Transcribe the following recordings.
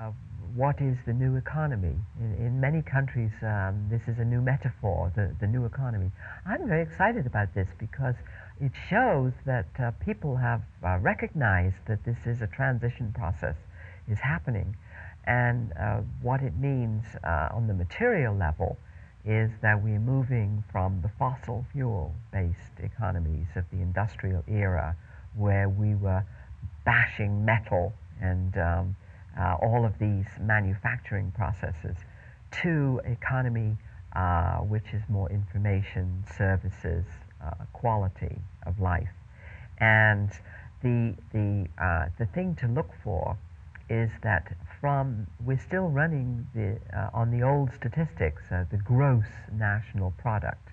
uh, what is the new economy. In, in many countries, um, this is a new metaphor, the, the new economy. I'm very excited about this because it shows that uh, people have uh, recognized that this is a transition process is happening. And uh, what it means uh, on the material level is that we're moving from the fossil fuel based economies of the industrial era where we were bashing metal and um, uh, all of these manufacturing processes to economy uh, which is more information, services, uh, quality of life. And the, the, uh, the thing to look for is that from, we're still running the, uh, on the old statistics, the gross national product.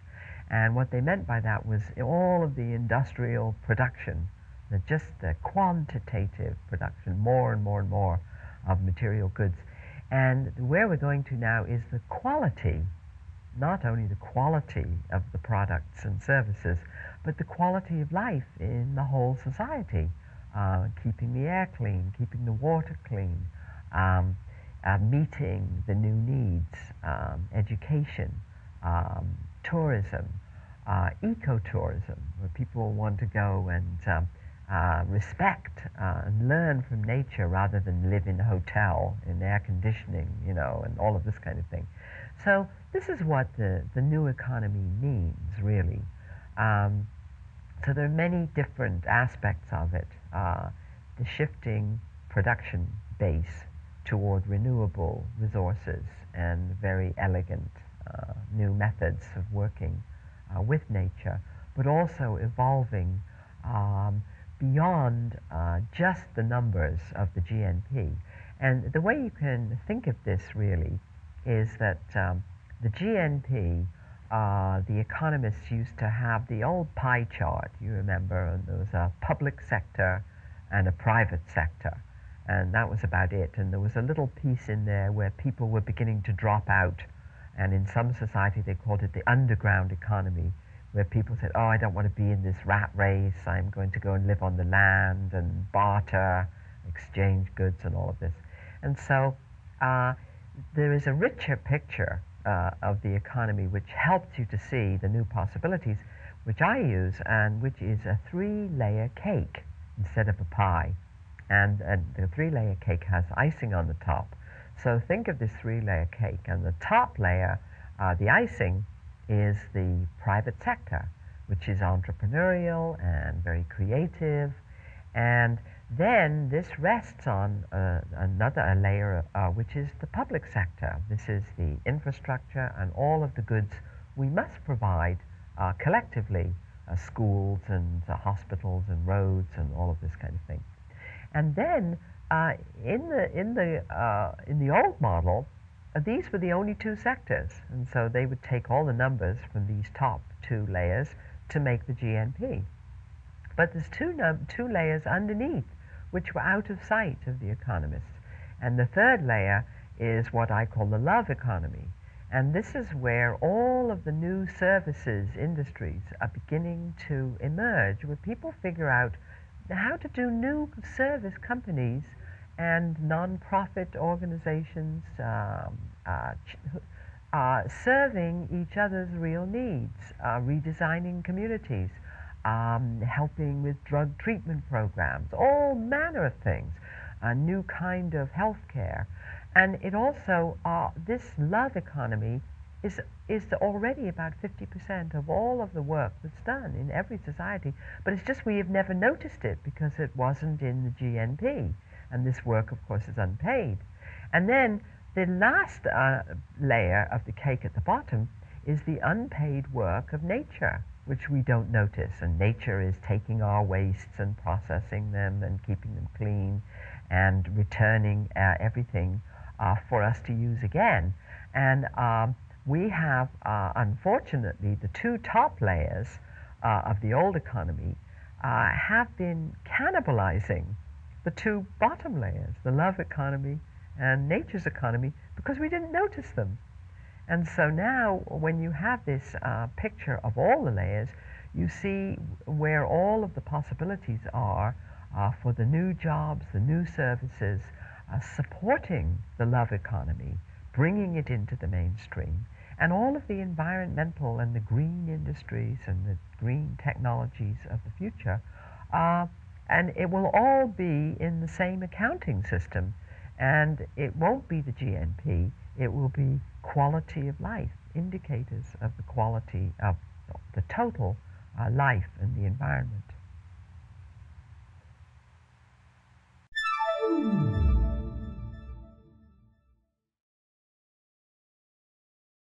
And what they meant by that was all of the industrial production, the, just the quantitative production, more and more and more of material goods. And where we're going to now is the quality, not only the quality of the products and services, but the quality of life in the whole society. Uh, keeping the air clean, keeping the water clean, um, uh, meeting the new needs, um, education, um, tourism, uh, ecotourism, where people want to go and um, uh, respect uh, and learn from nature rather than live in a hotel in air conditioning, you know, and all of this kind of thing. So this is what the, the new economy means, really. Um, so there are many different aspects of it. Uh, the shifting production base toward renewable resources and very elegant uh, new methods of working uh, with nature, but also evolving um, beyond uh, just the numbers of the GNP. And the way you can think of this really is that um, the GNP, uh, the economists used to have the old pie chart, you remember, and there was a public sector and a private sector. And that was about it. And there was a little piece in there where people were beginning to drop out. And in some society, they called it the underground economy where people said, "Oh, I don't want to be in this rat race. I'm going to go and live on the land and barter, exchange goods, and all of this." And so uh, there is a richer picture uh, of the economy which helps you to see the new possibilities, which I use, and which is a three-layer cake instead of a pie. And, and the three-layer cake has icing on the top. So think of this three-layer cake, and the top layer, uh, the icing, is the private sector, which is entrepreneurial and very creative. And then this rests on uh, another layer, uh, which is the public sector. This is the infrastructure and all of the goods we must provide uh, collectively uh, schools and uh, hospitals and roads and all of this kind of thing. And then uh, in the, in, the, in the old model, these were the only two sectors, and so they would take all the numbers from these top two layers to make the GNP. But there's two, num- two layers underneath, which were out of sight of the economists. And the third layer is what I call the love economy. And this is where all of the new services industries are beginning to emerge, where people figure out how to do new service companies and non-profit organizations um, uh, uh, serving each other's real needs, uh, redesigning communities, um, helping with drug treatment programs, all manner of things, a new kind of health care. And it also, uh, this love economy is, is already about 50% of all of the work that's done in every society, but it's just we have never noticed it because it wasn't in the GNP and this work, of course, is unpaid. And then the last uh, layer of the cake at the bottom is the unpaid work of nature, which we don't notice. And nature is taking our wastes and processing them and keeping them clean and returning uh, everything uh, for us to use again. And um, we have, uh, unfortunately, the two top layers uh, of the old economy uh, have been cannibalizing the two bottom layers, the love economy and nature's economy, because we didn't notice them. And so now, when you have this uh, picture of all the layers, you see where all of the possibilities are uh, for the new jobs, the new services, uh, supporting the love economy, bringing it into the mainstream, and all of the environmental and the green industries and the green technologies of the future. Uh, and it will all be in the same accounting system. And it won't be the GNP, it will be quality of life, indicators of the quality of the total uh, life and the environment.